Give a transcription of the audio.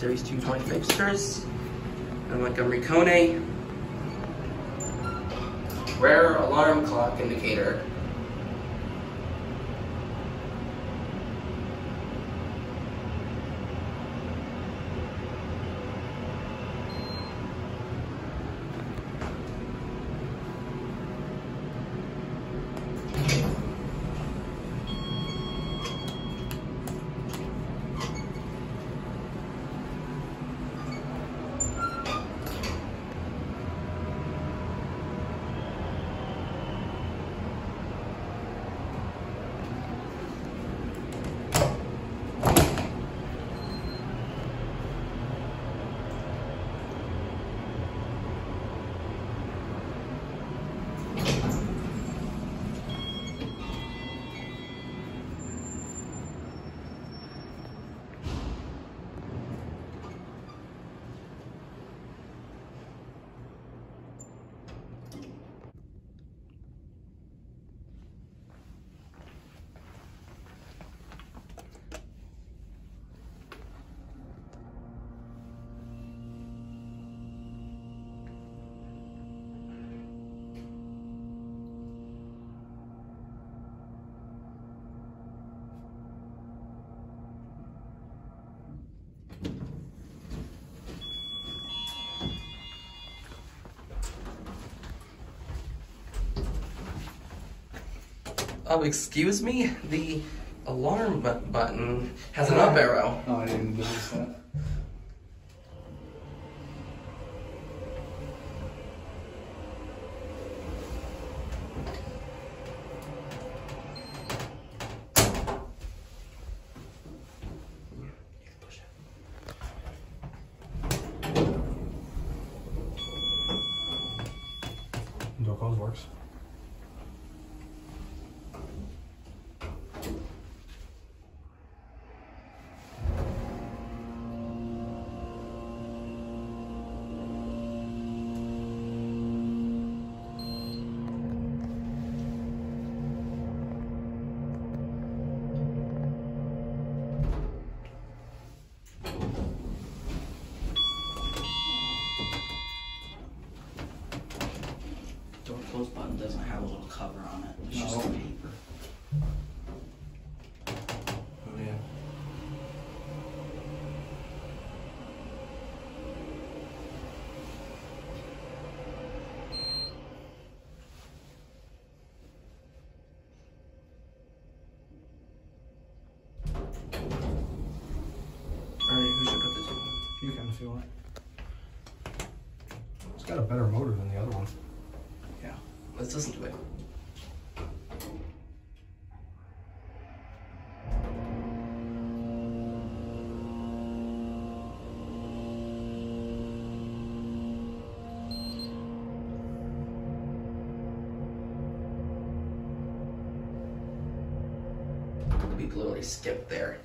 Series 220 fixtures. And Montgomery Kone. Rare alarm clock indicator. Oh, excuse me? The alarm bu- button has an up arrow. Oh, I didn't notice that. Door close works. Close button doesn't have a little cover on it. It's just No. paper. Oh yeah. Alright, who should put this in? You can if you want. It's got a better motor than the other one. Let's listen to it. Skipped there.